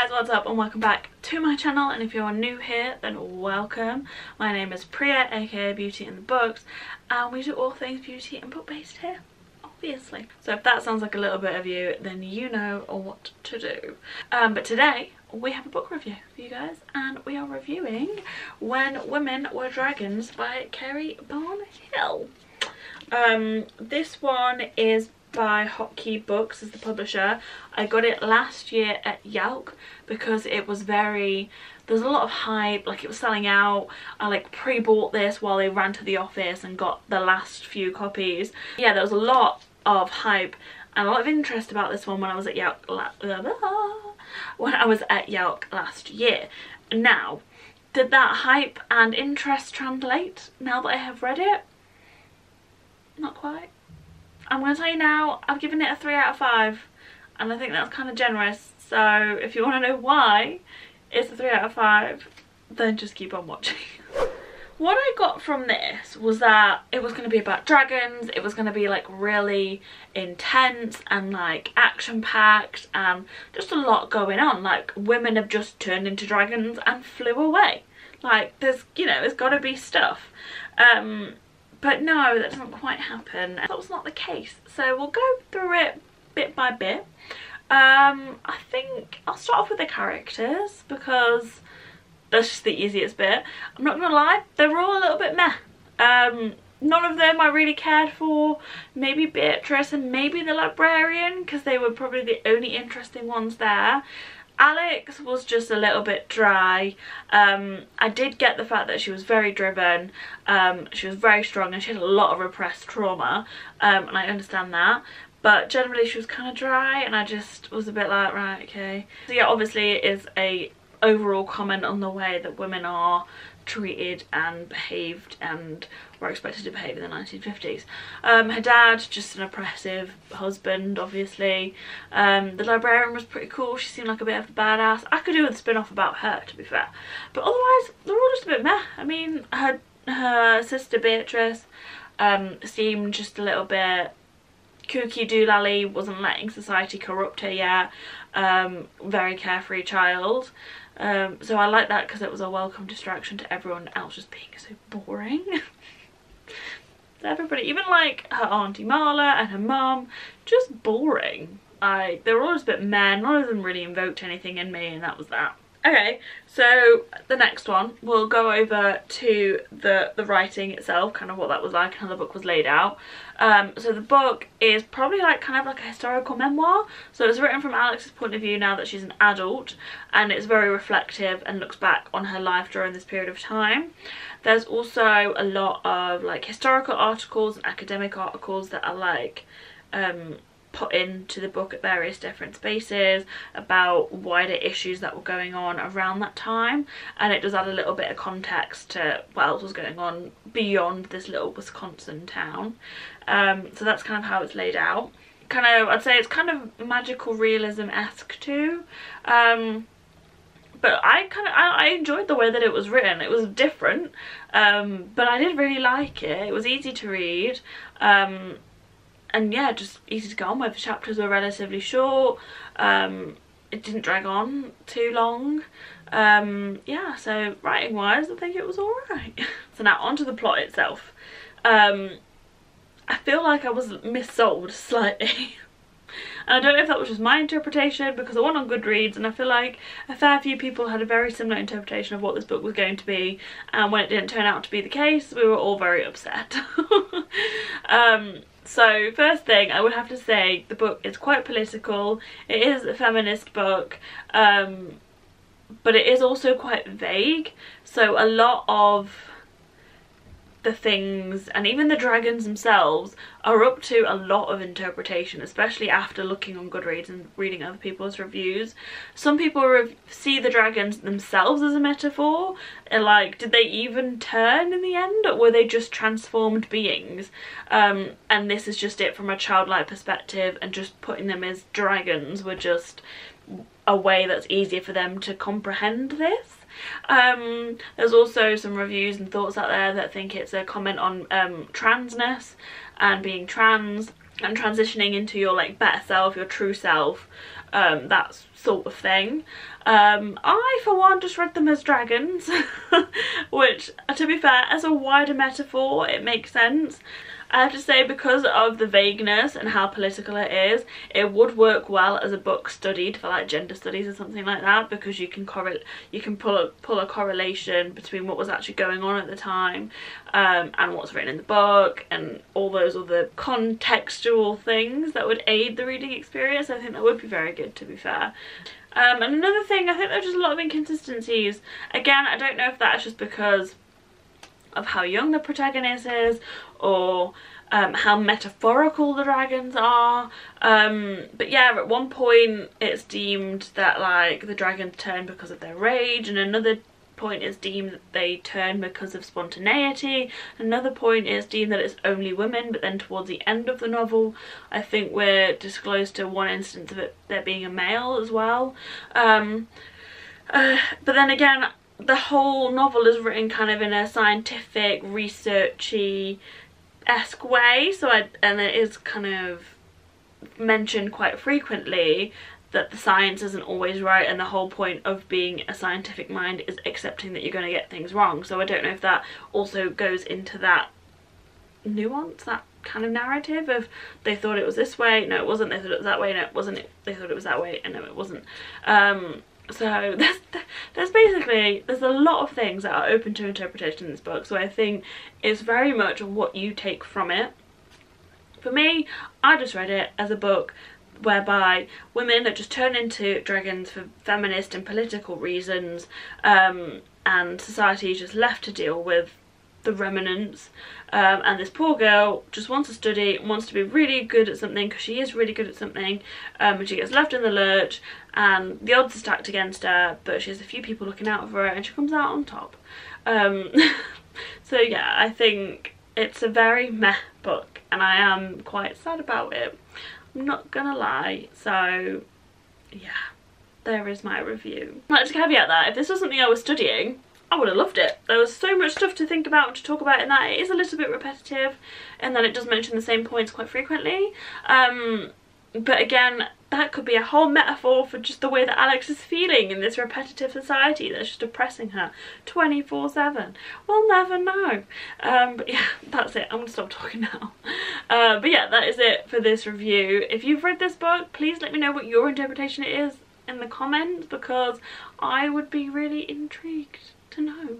guys, what's up and welcome back to my channel and if you're new here then welcome. My name is Priya aka Beauty and the Books and we do all things beauty and book based here obviously. So if that sounds like a little bit of you then you know what to do. Um, but today we have a book review for you guys and we are reviewing When Women Were Dragons by Kerry Barnhill. Um, this one is by Hot Key Books as the publisher. I got it last year at YALC because it was very there's a lot of hype like it was selling out. I like pre-bought this while they ran to the office and got the last few copies. Yeah there was a lot of hype and a lot of interest about this one when I was at YALC when I was at YALC last year. Now did that hype and interest translate now that I have read it? Not quite I'm going to tell you now, I've given it a 3 out of 5 and I think that's kind of generous. So if you want to know why it's a 3 out of 5 then just keep on watching. what I got from this was that it was going to be about dragons, it was going to be like really intense and like action packed and just a lot going on. Like women have just turned into dragons and flew away. Like there's you know there's got to be stuff. Um but no, that doesn't quite happen. That was not the case. So we'll go through it bit by bit. Um, I think I'll start off with the characters because that's just the easiest bit. I'm not gonna lie, they were all a little bit meh. Um, none of them I really cared for. Maybe Beatrice and maybe the librarian because they were probably the only interesting ones there. Alex was just a little bit dry. Um, I did get the fact that she was very driven, um, she was very strong and she had a lot of repressed trauma um, and I understand that. But generally she was kind of dry and I just was a bit like, right, okay. So yeah, obviously it is a overall comment on the way that women are treated and behaved and were expected to behave in the 1950s. Um, her dad, just an oppressive husband, obviously. Um, the librarian was pretty cool. She seemed like a bit of a badass. I could do a spin-off about her, to be fair. But otherwise, they're all just a bit meh. I mean, her, her sister Beatrice um, seemed just a little bit kooky doolally, wasn't letting society corrupt her yet. Um, very carefree child. Um, so I like that because it was a welcome distraction to everyone else just being so boring. Everybody, even like her auntie Marla and her mum, just boring. I, they were all just a bit meh, none of them really invoked anything in me and that was that. Okay, so the next one, we'll go over to the, the writing itself, kind of what that was like and how the book was laid out. Um, so the book is probably like kind of like a historical memoir. So it's written from Alex's point of view now that she's an adult and it's very reflective and looks back on her life during this period of time. There's also a lot of like historical articles and academic articles that are like um, put into the book at various different spaces about wider issues that were going on around that time. And it does add a little bit of context to what else was going on beyond this little Wisconsin town. Um, so that's kind of how it's laid out. Kind of I'd say it's kind of magical realism-esque too. Um, but I kind of I, I, enjoyed the way that it was written. It was different um, but I did really like it. It was easy to read. Um, and yeah just easy to go on with. The chapters were relatively short um, it didn't drag on too long. Um, yeah so writing wise I think it was alright. So now onto the plot itself. Um, I feel like I was missold slightly. And I don't know if that was just my interpretation because I went on Goodreads and I feel like a fair few people had a very similar interpretation of what this book was going to be. And when it didn't turn out to be the case we were all very upset. so first thing I would have to say the book is quite political, it is a feminist book um, but it is also quite vague. So a lot of the things and even the dragons themselves are up to a lot of interpretation especially after looking on Goodreads and reading other people's reviews. Some people see the dragons themselves as a metaphor and like did they even turn in the end or were they just transformed beings um, and this is just it from a childlike perspective and just putting them as dragons were just a way that's easier for them to comprehend this. Um, there's also some reviews and thoughts out there that think it's a comment on um, transness and being trans and transitioning into your like better self, your true self. Um, that's sort of thing. Um, I, for one, just read them as dragons, which, to be fair, as a wider metaphor, it makes sense. I have to say because of the vagueness and how political it is, it would work well as a book studied for like gender studies or something like that because you can correlate, you can pull a, pull a correlation between what was actually going on at the time um, and what's written in the book and all those other contextual things that would aid the reading experience. I think that would be very good to be fair. Um, and another thing, I think there's just a lot of inconsistencies. Again, I don't know if that's just because of how young the protagonist is or um, how metaphorical the dragons are. Um, but yeah, at one point it's deemed that like the dragons turn because of their rage and another point is deemed that they turn because of spontaneity. Another point is deemed that it's only women, but then towards the end of the novel, I think we're disclosed to one instance of it there being a male as well. Um, uh, but then again, the whole novel is written kind of in a scientific, researchy esque way, so I, and it is kind of mentioned quite frequently that the science isn't always right and the whole point of being a scientific mind is accepting that you're going to get things wrong. So I don't know if that also goes into that nuance, that kind of narrative of they thought it was this way, no it wasn't, they thought it was that way, no it wasn't, they thought it was that way, and no it wasn't. Um, so there's, basically, there's a lot of things that are open to interpretation in this book. So I think it's very much what you take from it. For me, I just read it as a book whereby women that just turn into dragons for feminist and political reasons um, and society is just left to deal with the remnants. Um, and this poor girl just wants to study wants to be really good at something because she is really good at something um, and she gets left in the lurch and the odds are stacked against her but she has a few people looking out for her and she comes out on top. Um, so yeah I think it's a very meh book and I am quite sad about it. I'm not gonna lie so yeah there is my review. Let's caveat that if this was something I was studying I would have loved it. There was so much stuff to think about and to talk about in that. It is a little bit repetitive and then it does mention the same points quite frequently. Um, but again, that could be a whole metaphor for just the way that Alex is feeling in this repetitive society that's just oppressing her 24-7. We'll never know. Um, but yeah, that's it. I'm going to stop talking now. Uh, but yeah, that is it for this review. If you've read this book, please let me know what your interpretation is in the comments because I would be really intrigued to know.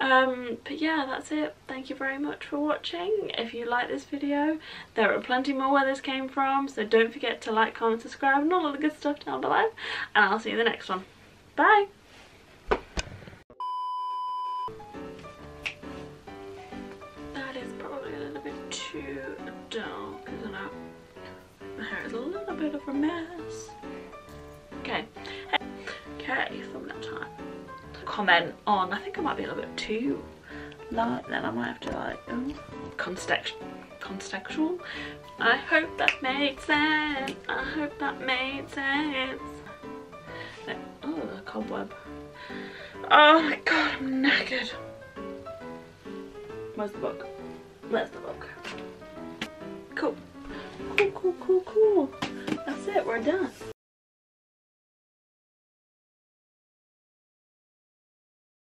Um, but yeah, that's it. Thank you very much for watching. If you like this video, there are plenty more where this came from, so don't forget to like, comment, subscribe, and all of the good stuff down below. And I'll see you in the next one. Bye! That is probably a little bit too dark, isn't it? My hair is a little bit of a mess. Okay. Okay, thumbnail time comment on. I think I might be a little bit too light then I might have to like, oh, contextual. I hope that made sense. I hope that made sense. Oh, a cobweb. Oh my god, I'm knackered. Where's the book? Where's the book? Cool. Cool, cool, cool, cool. That's it, we're done.